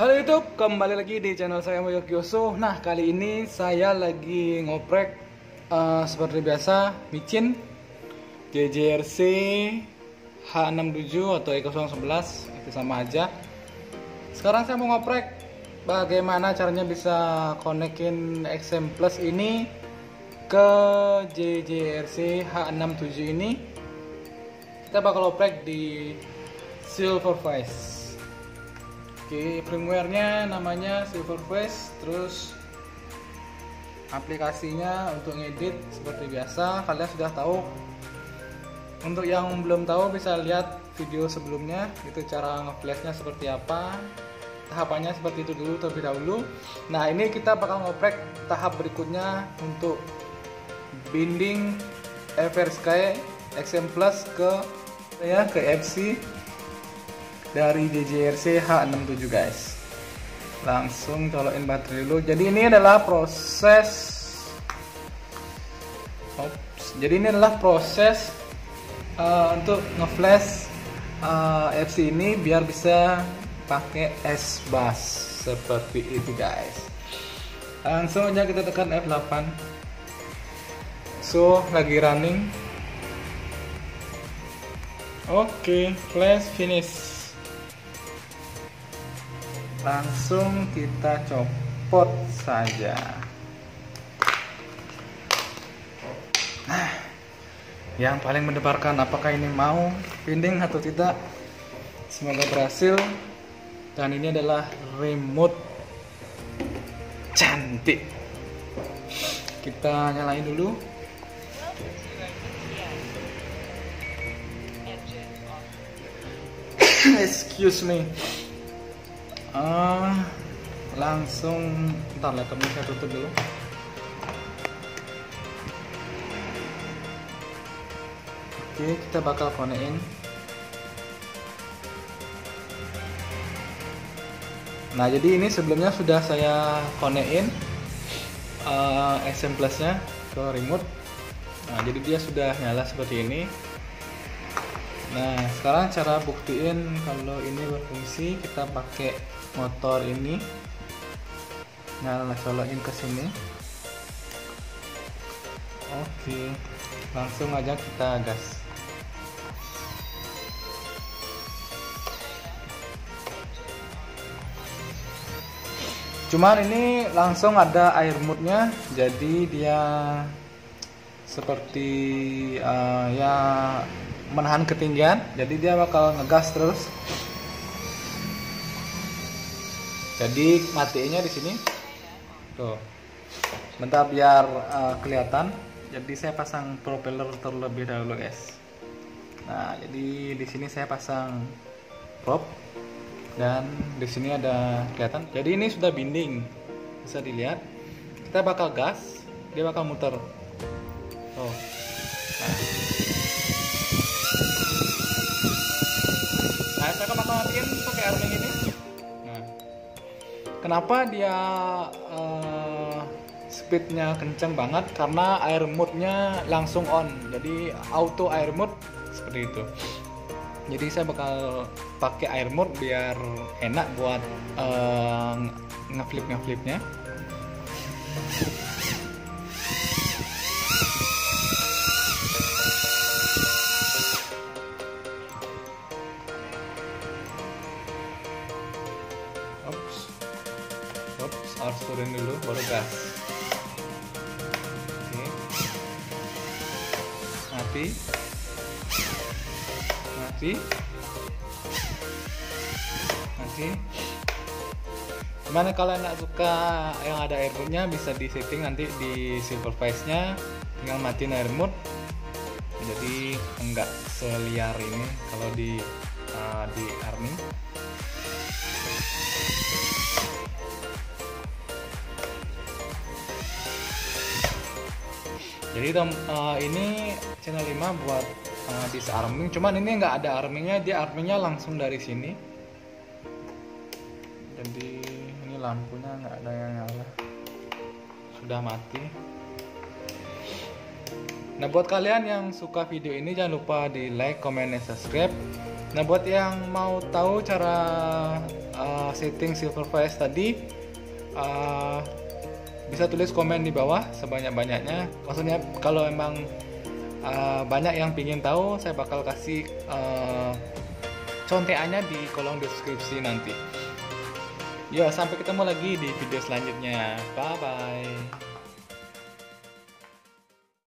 Halo YouTube, kembali lagi di channel saya Moyo Kyoso. Nah, kali ini saya lagi ngoprek eh, seperti biasa micin JJRC H67 atau E011 itu sama aja. Sekarang saya mau ngoprek bagaimana caranya bisa konekin XM Plus ini ke JJRC H67 ini. Kita bakal oprek di Silverface. Oke, firmware-nya namanya Silverface, terus aplikasinya untuk ngedit seperti biasa, kalian sudah tahu. Untuk yang belum tahu bisa lihat video sebelumnya, itu cara ngeflashnya seperti apa. Tahapannya seperti itu dulu terlebih dahulu. Nah, ini kita bakal ngoprek tahap berikutnya untuk binding FR Sky XM Plus ke ya ke FC dari JJRC H67 guys. Langsung colokin baterai dulu. Jadi ini adalah proses Oops. jadi ini adalah proses uh, untuk ngeflash uh, FC ini biar bisa pakai S bus seperti itu guys. Langsung aja kita tekan F8 so lagi running. Oke okay, flash finish langsung kita copot saja. Nah yang paling mendebarkan apakah ini mau pinding atau tidak? Semoga berhasil. Dan ini adalah remote. Cantik. Kita nyalain dulu. Excuse me uh, langsung ntar laptopnya saya tutup dulu. Oke kita bakal konekin nah jadi ini sebelumnya sudah saya konekin uh, XM Plus nya ke remote. Nah jadi dia sudah nyala seperti ini. Nah, sekarang cara buktiin kalau ini berfungsi, kita pakai motor ini. Nyala colokin ke sini. Oke, langsung aja kita gas. Cuman ini langsung ada air mode-nya, jadi dia seperti uh, ya menahan ketinggian jadi dia bakal ngegas terus jadi matinya di sini. Tuh. Bentar biar uh, kelihatan. Jadi saya pasang propeller terlebih dahulu guys. Nah jadi di sini saya pasang prop. Dan di sini ada kelihatan. Jadi ini sudah binding. Bisa dilihat. Kita bakal gas. Dia bakal muter. Tuh. Nah. arming ini nah kenapa dia uh, speednya kenceng banget? Karena air mode-nya langsung on. Jadi auto air mode seperti itu. Jadi saya bakal pakai air mode biar enak buat uh, ngeflip ngeflipnya harus turun dulu baru gas. Oke. Mati. Mati. Mati. Gimana kalau nggak suka yang ada air mode-nya bisa di setting nanti di silver face-nya tinggal matiin air mode. Jadi enggak seliar ini kalau di uh, di army jadi uh, ini channel 5 buat uh, disarming cuman ini nggak ada armingnya dia armingnya langsung dari sini. Jadi ini lampunya nggak ada yang nyala. Sudah mati. Nah buat kalian yang suka video ini jangan lupa di like, comment, dan subscribe. Nah buat yang mau tahu cara uh, setting Silverface tadi, uh, bisa tulis komen di bawah sebanyak-banyaknya. Maksudnya kalau emang uh, banyak yang pingin tahu, saya bakal kasih uh, contekannya di kolom deskripsi nanti. Ya sampai ketemu lagi di video selanjutnya. Bye bye.